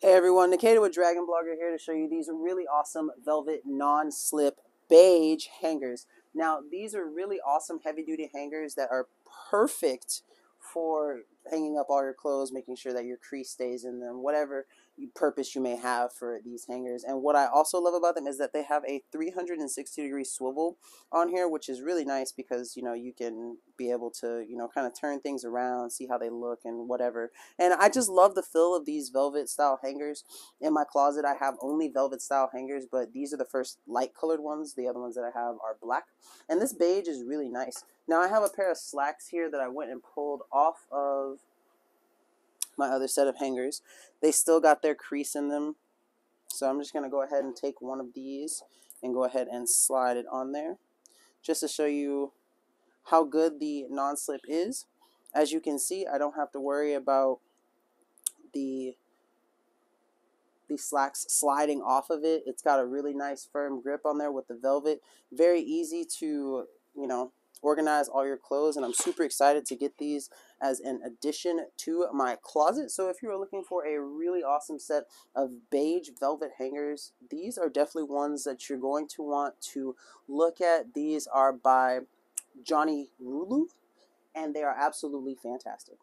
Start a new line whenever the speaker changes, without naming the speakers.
Hey everyone, Nikita with Dragon Blogger here to show you these really awesome velvet non-slip beige hangers. Now these are really awesome heavy duty hangers that are perfect for hanging up all your clothes, making sure that your crease stays in them, whatever purpose you may have for these hangers. And what I also love about them is that they have a 360 degree swivel on here, which is really nice because, you know, you can be able to, you know, kind of turn things around, see how they look and whatever. And I just love the feel of these velvet style hangers. In my closet, I have only velvet style hangers, but these are the first light colored ones. The other ones that I have are black. And this beige is really nice. Now I have a pair of slacks here that I went and pulled off of my other set of hangers. They still got their crease in them. So I'm just going to go ahead and take one of these and go ahead and slide it on there just to show you how good the non-slip is. As you can see, I don't have to worry about the the slacks sliding off of it. It's got a really nice firm grip on there with the velvet. Very easy to, you know, organize all your clothes and I'm super excited to get these as an addition to my closet. So if you're looking for a really awesome set of beige velvet hangers, these are definitely ones that you're going to want to look at. These are by Johnny Rulu and they are absolutely fantastic.